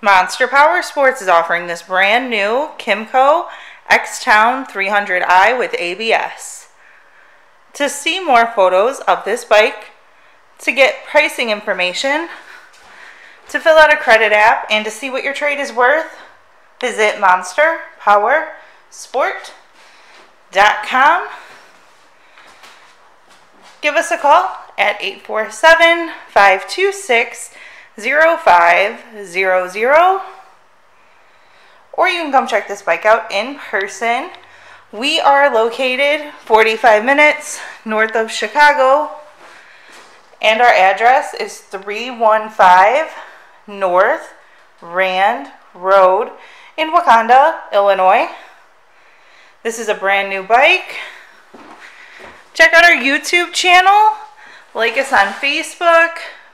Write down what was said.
Monster Powersports is offering this brand new Kymco X-Town 300i with ABS. To see more photos of this bike, to get pricing information, to fill out a credit app, and to see what your trade is worth, visit monsterpowersport.com. Give us a call at 847 526 0500 or you can come check this bike out in person. We are located 45 minutes north of Chicago and our address is 315 North Rand Road in Wauconda, Illinois. This is a brand new bike. Check out our YouTube channel. Like us on Facebook.